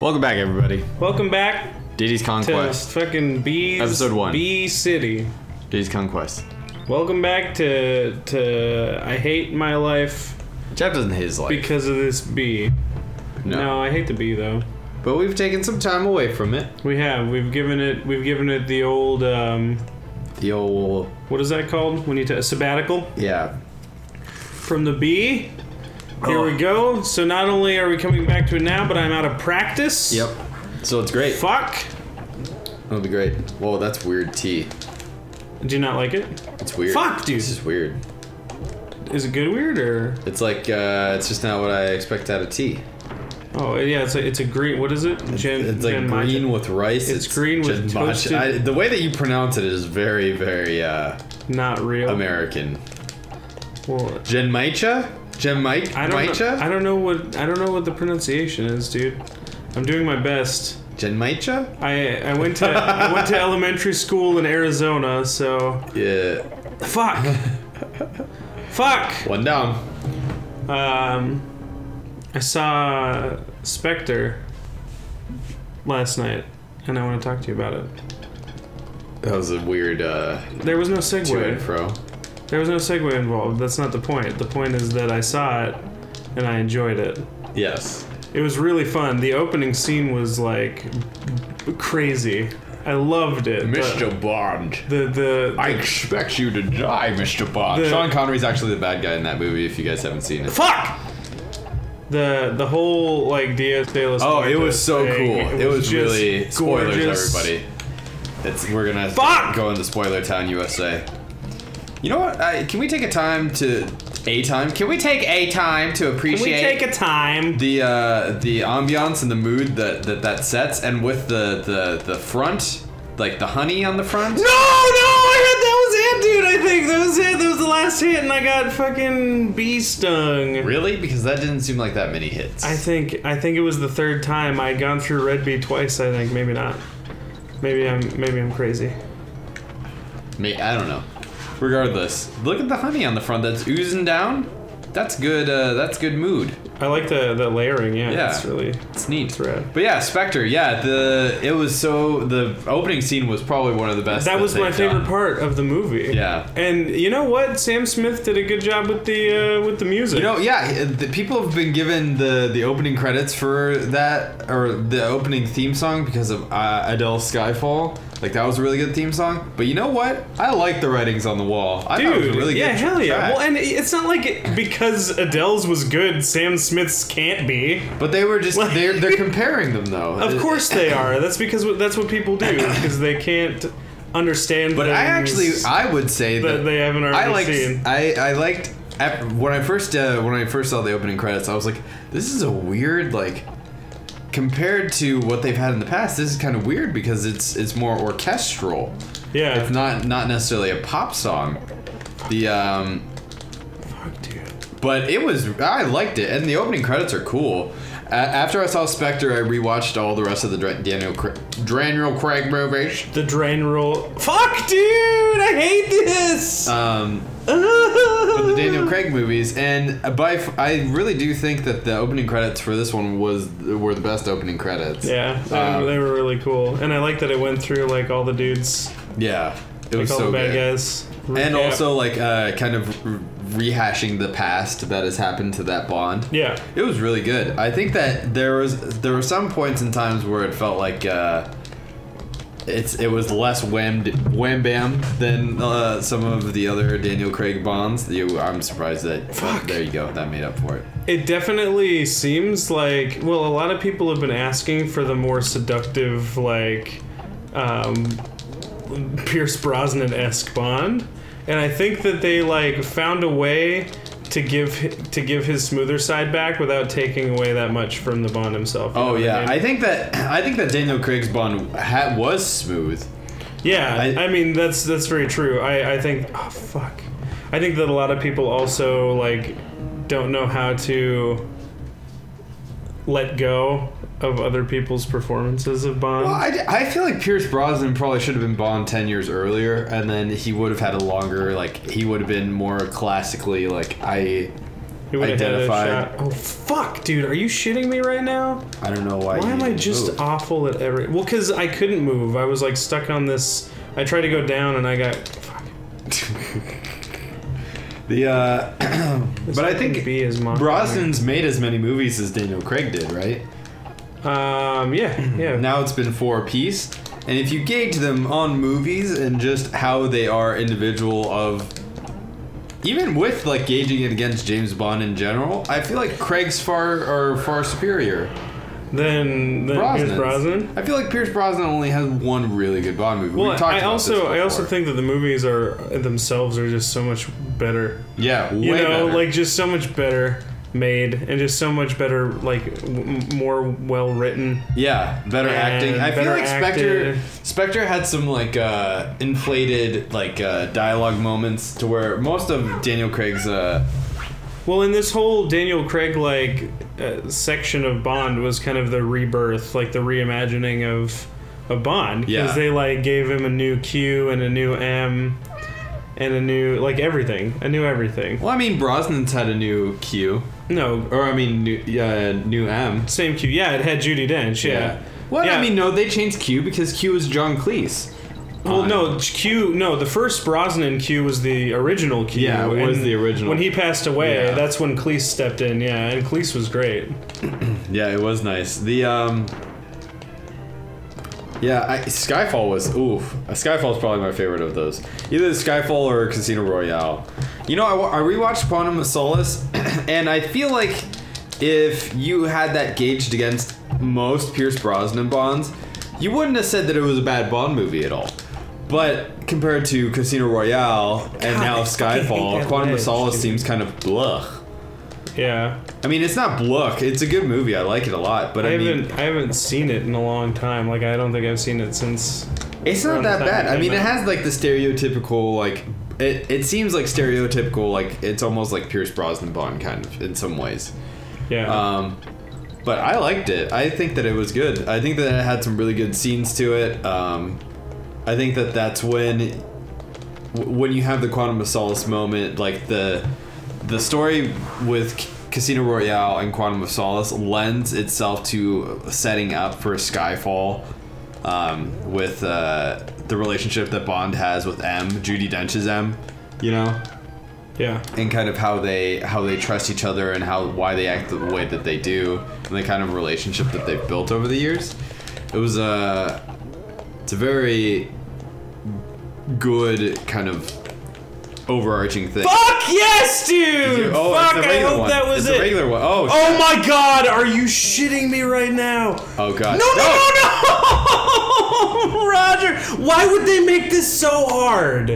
Welcome back, everybody. Welcome back Diddy's to Kong Quest. fucking Bees. Episode one. Bee City. Diddy's Kong Quest. Welcome back to to I hate my life Geoff doesn't hate his life. because of this bee. no. No, I hate the bee though. But we've taken some time away from it. We have. We've given it. We've given it the old. Um, The old. what is that called? When you a sabbatical Yeah. from the bee. Here Oh. we go. So not only are we coming back to it now, but I'm out of practice. Yep. So it's great. Fuck. That'll be great. Whoa, that's weird tea. Do you not like it? It's weird. Fuck, dude. This is weird. Is it good weird or? It's like, uh, it's just not what I expect out of tea. Oh yeah, it's a it's a green. What is it? Gen, It's like green Matcha? with rice. It's green with toasted- I, the way that you pronounce it is very, very uh, Not real. American. Well, Genmaicha? Genmaicha? I don't know. I don't know what I don't know what the pronunciation is, dude. I'm doing my best. Genmaicha? I I went to I went to elementary school in Arizona, so Yeah. fuck. fuck. One down. Um, I saw Spectre last night, and I want to talk to you about it. That was a weird uh, There was no segue. to and fro. There was no segue involved. That's not the point. The point is that I saw it, and I enjoyed it. Yes. It was really fun. The opening scene was like crazy. I loved it. The, Bond. the, the, I expect you to die, Mr. Bond. The- Sean Connery's actually the bad guy in that movie. If you guys haven't seen it. fuck. The the whole like Diaz de los Oh, it was so thing, cool. It, was, just really spoilers, everybody. It's we're gonna Fuck! go into spoiler town, USA. You know what? I, can we take a time to a time? Can we take a time to appreciate? Can we take a time? the uh, the ambiance and the mood that, that that sets, and with the the the front, like the honey on the front. No, no, I heard that was it, dude. I think that was it. That was the last hit, and I got fucking bee stung. Really? Because that didn't seem like that many hits. I think I think it was the third time I'd gone through Red Bee twice. I think maybe not. Maybe I'm maybe I'm crazy. May I don't know. Regardless, look at the honey on the front that's oozing down. That's good. Uh, that's good mood. I like the the layering. Yeah, Yeah. it's really It's neat. it's rad. But yeah, Spectre. Yeah, the it was so the opening scene was probably one of the best. That was my favorite done. part of the movie. Yeah. And you know what? Sam Smith did a good job with the uh, with the music. You know, yeah, the people have been given the the opening credits for that or the opening theme song because of uh, Adele Skyfall. Like that was a really good theme song. But you know what? I like the writings on the wall. I thought it was Dude, really yeah, good hell yeah. track. Well, and it's not like it, because Adele's was good, Sam Smith's can't be. But they were just they're they're comparing them though. Of course they are. That's because that's what people do because they can't understand. But I actually I would say that that they haven't already I liked seen. I I liked when I first uh, when I first saw the opening credits I was like this is a weird like compared to what they've had in the past this is kind of weird because it's it's more orchestral. Yeah. It's not not necessarily a pop song. The um Fuck, dude. but it was I liked it and the opening credits are cool. A- after I saw Spectre, I rewatched all the rest of the Dra- Daniel Cra- Daniel Craig movies. The drain roll. Fuck, dude! I hate this. Um, the Daniel Craig movies, and by f- I really do think that the opening credits for this one was were the best opening credits. Yeah, they, Um, they were really cool, and I like that it went through like all the dudes, yeah, it like was all so the bad good. guys, And also like uh, kind of re- rehashing the past that has happened to that Bond. yeah, It was really good. I think that there was there were some points in times where it felt like uh, it's it was less wham wham bam than uh, some of the other Daniel Craig Bonds. You, I'm surprised that Fuck. there you go. That made up for it. it definitely seems like well, a lot of people have been asking for the more seductive, like um, Pierce Brosnan esque Bond, and I think that they like found a way to give to give his smoother side back without taking away that much from the Bond himself. Oh yeah, mean? I think that I think that Daniel Craig's Bond ha- was smooth. Yeah, I- I, mean that's that's very true. I I think oh fuck, I think that a lot of people also like don't know how to let go of other people's performances of Bond. Well, I, I feel like Pierce Brosnan probably should have been Bond ten years earlier, and then he would have had a longer like he would have been more classically like I He would have had a identified. shot. Oh fuck, dude! Are you shitting me right now? I don't know why. Why am I just move. awful at every? Well, because I couldn't move. I was like stuck on this. I tried to go down and I got. Fuck. the? Uh, but I think bee is mocking me. Brosnan's made as many movies as Daniel Craig did, right? Um. Yeah. Yeah. Now it's been four apiece, and if you gauge them on movies and just how they are individual of, even with like gauging it against James Bond in general, I feel like Craig's far are far superior. Then then Pierce Brosnan's. Brosnan. I feel like Pierce Brosnan only has one really good Bond movie. Well, I about also this I also think that the movies are themselves are just so much better. yeah, You know, better. like just so much better made and just so much better, like w- more well written. Yeah, better acting. I feel like Spectre. Spectre had some like uh, inflated like uh, dialogue moments to where most of Daniel Craig's uh, Well, in this whole Daniel Craig like uh, section of Bond was kind of the rebirth, like the reimagining of a Bond because Yeah. they like gave him a new Q and a new M and a new like everything, a new everything. well, I mean Brosnan's had a new Q No, or I mean new uh, new M. same Q. Yeah, it had Judi Dench. Yeah. Well, Yeah. I mean no, they changed Q because Q was John Cleese. Well, on- no, Q. No, the first Brosnan Q was the original Q. Yeah, it was the original. When he passed away, Yeah. that's when Cleese stepped in. Yeah, and Cleese was great. Yeah, it was nice. The um. Yeah, I, Skyfall was oof. Skyfall is probably my favorite of those. Either Skyfall or Casino Royale. You know, I, I rewatched Quantum of Solace, and I feel like if you had that gauged against most Pierce Brosnan Bonds, you wouldn't have said that it was a bad Bond movie at all. But compared to Casino Royale and God, now Skyfall, Quantum of Solace dude. seems kind of blah. Yeah, I mean, it's not Bluck. It's a good movie. I like it a lot. But I, I, haven't I haven't seen it in a long time. Like I don't think I've seen it since. it's not that bad. I mean, it has like the stereotypical like. It, it seems like stereotypical, like it's almost like Pierce Brosnan Bond kind of in some ways. Yeah. Um, but I liked it. I think that it was good. I think that it had some really good scenes to it. Um, I think that that's when when you have the Quantum of Solace moment, like the the story with Casino Royale and Quantum of Solace lends itself to setting up for Skyfall um, with uh, the relationship that Bond has with M, Judi Dench's M, you know, yeah. and kind of how they how they trust each other and how why they act the way that they do and the kind of relationship that they've built over the years. It was a it's a very good kind of overarching thing. Fuck yes, dude. Oh, Fuck, I hope one. that was it's it. regular one. Oh, Oh my god, are you shitting me right now? Oh god. No, no, no, no! Roger, why would they make this so hard?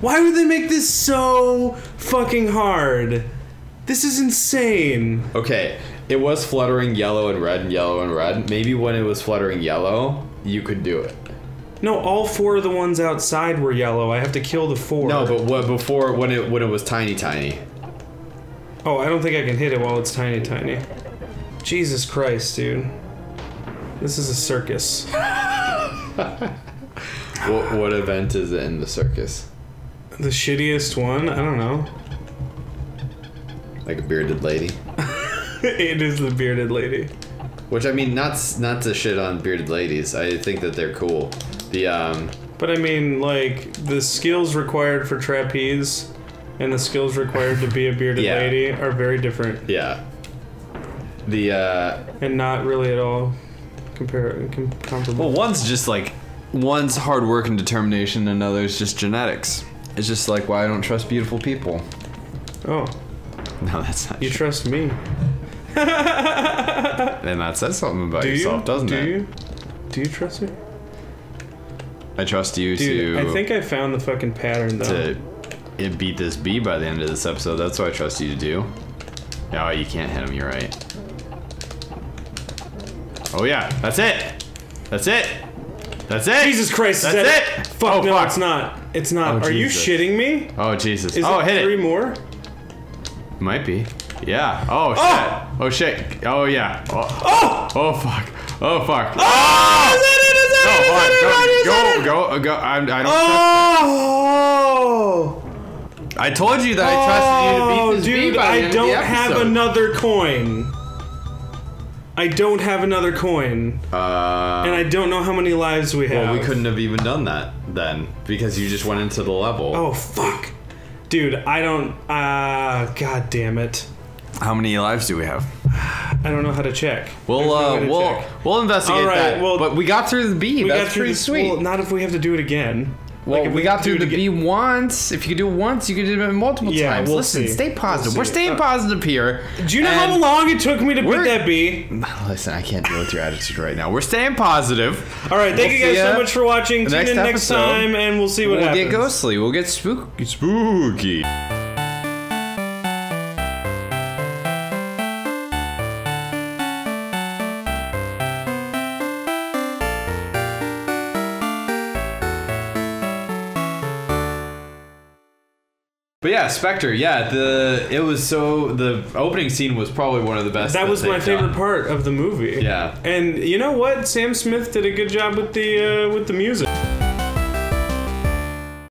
Why would they make this so fucking hard? This is insane. Okay, it was fluttering yellow and red and yellow and red. Maybe when it was fluttering yellow, you could do it. No, all four of the ones outside were yellow. I have to kill the four. No, but what before when it when it was tiny tiny. Oh, I don't think I can hit it while it's tiny, tiny. Jesus Christ, dude. This is a circus. What what event is it in the circus? The shittiest one? I don't know. Like a bearded lady. it is the bearded lady. Which I mean, not not to shit on bearded ladies. I think that they're cool. The um, But I mean, like, the skills required for trapeze and the skills required to be a bearded Yeah. lady are very different yeah. The uh, and not really at all compar- com- comparable. well, one's just like one's hard work and determination, and another's just genetics. It's just like why I don't trust beautiful people. Oh, No, that's not. you true. trust me? Then that says something about Do yourself, you? doesn't Do it? you? Do you trust me? I trust you Dude, to I think I found the fucking pattern though. to it beat this bee by the end of this episode. That's what I trust you to do. Oh, you can't hit him. You're right. Oh yeah, that's it. That's it. That's it. Jesus Christ, is That's that it. Fuck oh, no, fuck. it's not. It's not. Oh, Are you shitting me? Oh Jesus. Is oh, it hit three it. more? Might be. Yeah. Oh, oh shit. Oh, shit. Oh yeah. Oh. Oh! Oh fuck. Oh fuck. Oh! Is that it? Is No, that hold it? Is that it? Is Go, go, go, go. I'm, I don't. trust Oh! I told you that I trusted you to beat Oh, this dude, by the I end of the don't have episode. another coin. I don't have another coin, Uh, and I don't know how many lives we have. well, we couldn't have even done that then because you just went into the level. Oh fuck, dude, I don't. Ah, god damn it. How many lives do we have? I don't know how to check. We'll no uh, we'll check. we'll investigate All right, that. well, but we got through the bee. We That's got through pretty the, sweet. Well, not if we have to do it again. Well, Like, if we got through the bee once. If you could do it once, you could do it multiple Yeah, times. we'll Listen, see. stay positive. We'll We're staying Uh, positive here. Do you know And- how long it took me to beat that bee? Listen, I can't deal with your attitude right now. We're staying positive. All right, thank We'll you guys so much for watching. Tune next in next episode. time, and we'll see what happens. we'll get ghostly. We'll get spooky. Spooky. But yeah, Spectre. Yeah, the it was so the opening scene was probably one of the best. That was my favorite done. part of the movie. Yeah. And you know what? Sam Smith did a good job with the uh, with the music.